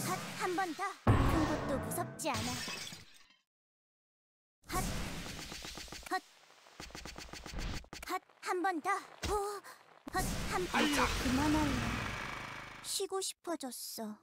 핫한번 더. 큰 것도 무섭지 않아. 핫, 핫! 핫, 한 번 더. 호, 핫한 번. 더! 그만할래. 쉬고 싶어졌어.